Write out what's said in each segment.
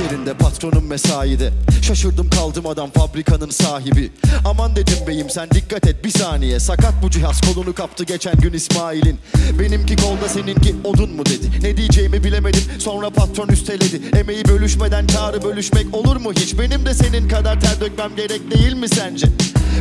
elimde patronum mesaide. Şaşırdım kaldım adam fabrikanın sahibi. Aman dedim beyim sen dikkat et bir saniye. Sakat bu cihaz kolunu kaptı geçen gün İsmail'in. Benimki kolda seninki odun mu dedi. Ne diyeceğimi bilemedim sonra patron üsteledi. Emeği bölüşmeden karı bölüşmek olur mu hiç? Benim de senin kadar ter dökmem gerek değil mi sence?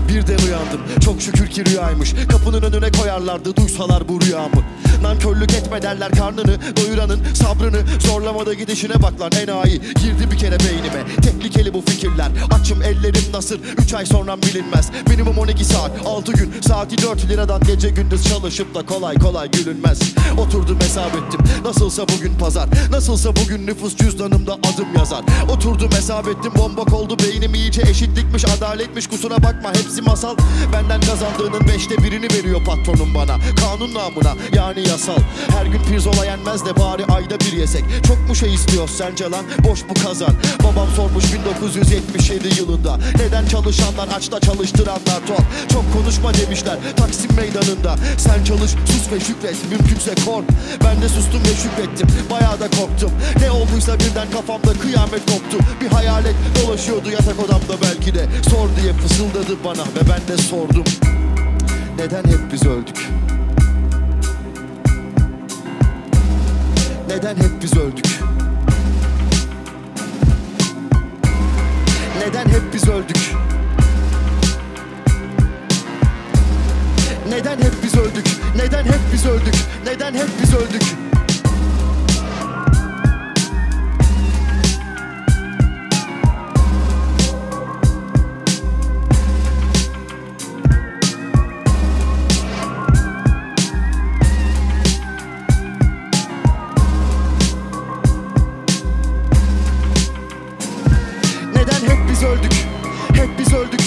Birden uyandım çok şükür ki rüyaymış. Kapının önüne koyarlardı duysalar bu rüyamı Nankörlük etme derler karnını Doyuranın sabrını zorlamada gidişine bak lan. Enayi Girdi bir kere beynime. Tehlikeli bu fikirler. Açım ellerim nasır. 3 ay sonra bilinmez. Minimum 12 saat 6 gün. Saati 4 liradan gece gündüz çalışıp da kolay kolay gülünmez. Oturdum hesap ettim. Nasılsa bugün pazar. Nasılsa bugün nüfus cüzdanımda adım yazar. Oturdum hesap ettim. Bomba oldu beynim iyice eşitlikmiş adaletmiş. Kusura bakma hepsi masal. Benden kazandığının beşte birini veriyor patronum bana. Kanun namına yani yasal. Her gün pirzola yenmez de bari ayda bir yesek. Çok mu şey istiyor sence lan? Boş bu kazan? Babam sormuş 1977 yılında. Neden çalışanlar açta çalıştıranlar tuhaf? Çok konuşma demişler Taksim meydanında. Sen çalış sus ve şükret mümkünse kork. Ben de sustum ve şükrettim bayağı da korktum. Ne olduysa birden kafamda kıyamet koptu. Bir hayalet dolaşıyordu yatak odamda belki de. Sor diye fısıldadı bana ve ben de sordum. Neden hep biz öldük? Neden hep biz öldük? Neden hep biz öldük? Neden hep biz öldük? Neden hep biz öldük? Neden hep biz öldük? Biz öldük? Hep biz öldük.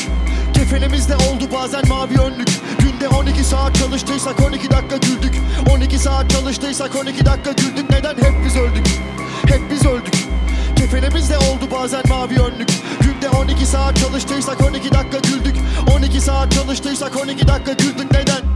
Kefenimizde oldu bazen mavi önlük. Günde 12 saat çalıştıysak 12 dakika güldük. 12 saat çalıştıysak 12 dakika güldük. Neden hep biz öldük? Hep biz öldük. Kefenimizde oldu bazen mavi önlük. Günde 12 saat çalıştıysak 12 dakika güldük. 12 saat çalıştıysak 12 dakika güldük. Neden?